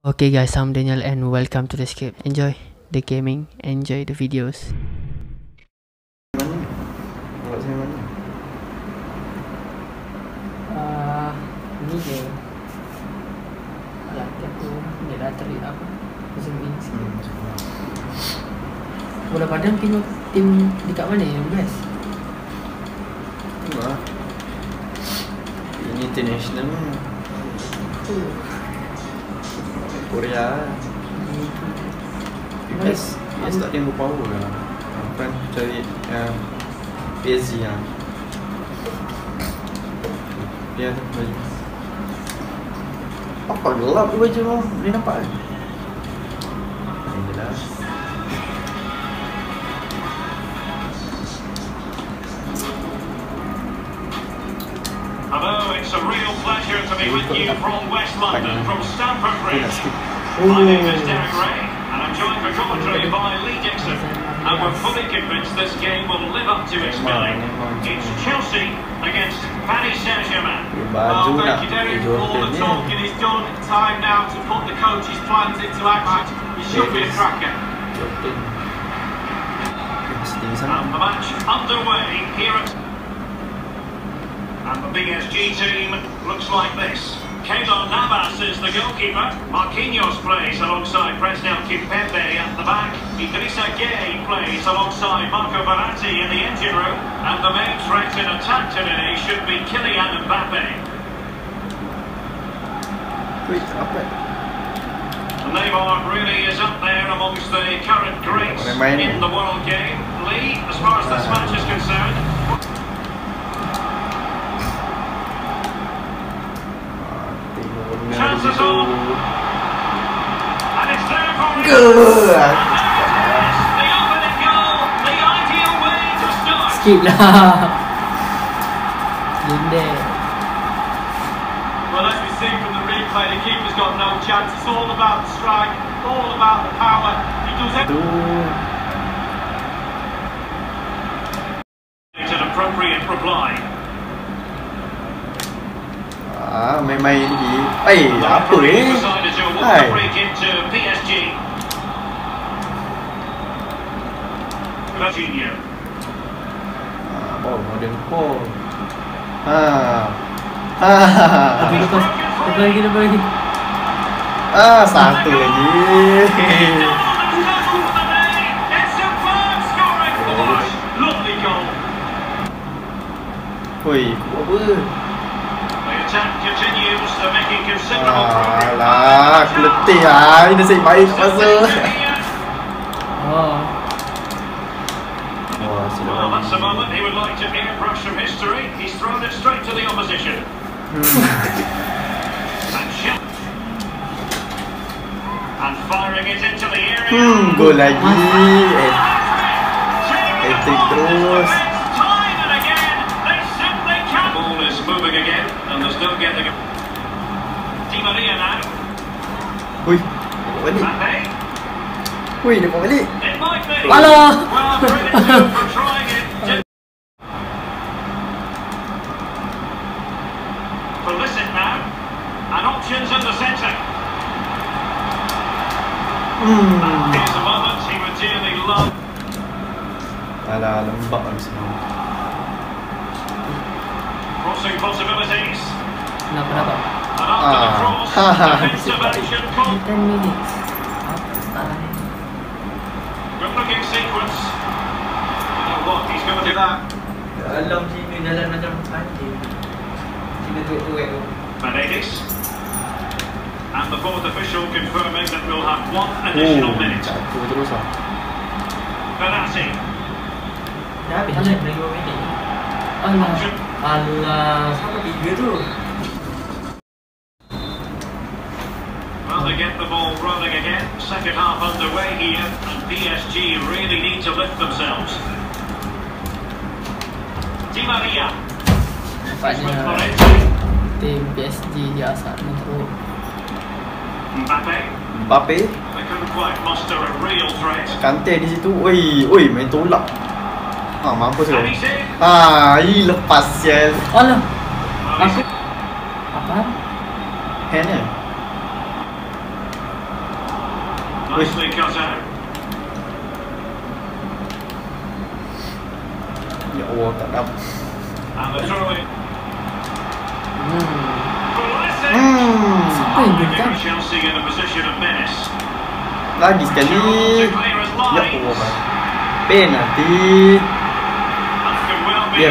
Okay guys, I'm Daniel and welcome to the Escape. Enjoy the gaming, enjoy the videos. Bola Padang tengok tim dekat mana yang best? Lah. Ini international ni. Korea. US US tak ada yang berpower lah. Kan cari yang PSG lah. Dia tu baju. Apa gelap tu baju tu? Boleh nampak kan? Jelas. Hello, it's a real pleasure to be with you from West London, from Stamford Bridge. Oh. My name is Derek Ray, and I'm joined for commentary by Lee Dixon. And we're fully convinced this game will live up to its billing. It's Chelsea against Paris Saint-Germain. Well, oh, thank you, Derek. All the talking is done. Time now to put the coach's plans into action. It should be a cracker. Jordan. Mesti sana. And the match underway here at. And the PSG team looks like this. Keylor Navas is the goalkeeper. Marquinhos plays alongside Presnel Kimpembe at the back. Idrissa Gueye plays alongside Marco Verratti in the engine room. And the main threat in attack today should be Kylian Mbappe. Wait, apa? Neymar really is up there amongst the current greats in the world game. Lee, as far as this match is concerned, Chances on. and it's there for. Good. And there it is, the opening goal, the ideal way to start. Skip lah. Linde. Well, as we see from the replay, the keeper's got no chance. It's all about the strike, all about the power. He does Tu. It's an appropriate reply. Ah, main-main lagi. Eh, Ây da tuổi Ây Bol model bol Ah Ah Apa lagi apa lagi Ah satu lagi Ui, của bư Alah, aku letih lah. Ini nasib baik masa. Oh. Wah, Well, that's a moment he would like to airbrush from history. He's thrown it straight to the opposition. And. And firing it into the area. Hmm, gol lagi. Eh, terus. Time and again, they simply can't. The ball is moving again, and there's no getting it. Maria now. Hui, dapat balik. Mbappe. Hui, dapat balik. It might be. Alah. Well, credit to him trying it. Pulisic now. And options in the centre. Hmm. Here's a moment he would dearly love. Alah, lembab lah semua. Crossing possibilities. Kenapa dapat? And after the Ah. 10 minutes. Good looking sequence. What? He's going to do that. Dalam sini jalan macam anjing. Sini tuik-tuik tu. Paredes. And the fourth official confirming that we'll have one additional Oh, minute. Benassi. Dah habis lah lagi 2 minit. Alah. Alah, sama tiga tu. Again. Second half underway here, and PSG really need to lift themselves. Di Maria. Nampaknya tim PSG dia asal teruk. Mbappe. Mbappe, They couldn't quite muster a real threat. Kante di situ. Oi, oi, main tolak. Ha, mampus kau. he's in. Ha, ih lepas sial. Alah. Well, he's Aku apa? Hand eh? Nicely cut out. Ya Allah tak dapat. And the throw in. Pulisic. Hmm. Siapa yang Giving bintang? Chelsea in a position of menace. Lagi sekali. Giroud to clear his Ya lines. Allah. Penalti. That could well be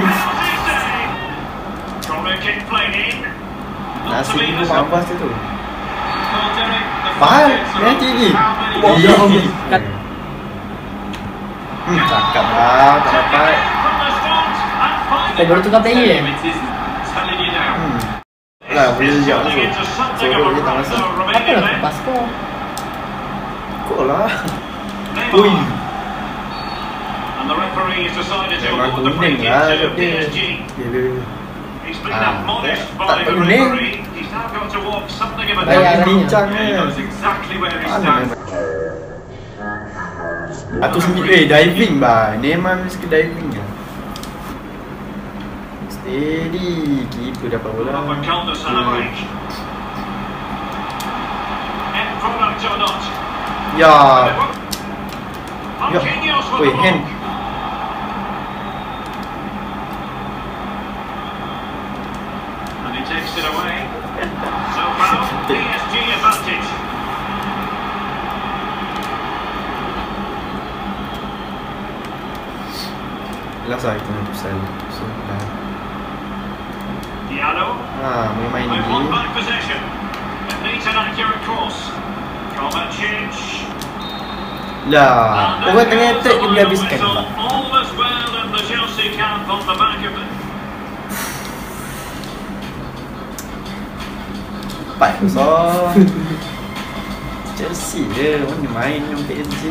asyik tu mak abas tu Fahal, kena cik ni Kau Hmm, cakap lah, tak dapat. Eh, baru tukar play eh? Hmm. Lah, boleh sejak tu. Sorok dia tak rasa Apa? lah, pas kau Kau lah Ui Memang kuning lah, tapi Dia, dia, dia tak kuning. Dah yang bincang ni. Atau sendiri. Eh diving bah Neymar suka diving lah Steady. Keeper dapat bola. Ya. Ya Weh hand. Pass lah kita untuk sell So dah Diallo. Ah, main main lagi Haa Lah Orang tengah attack dia boleh habiskan pula Pak Chelsea dia, orang main dengan PSG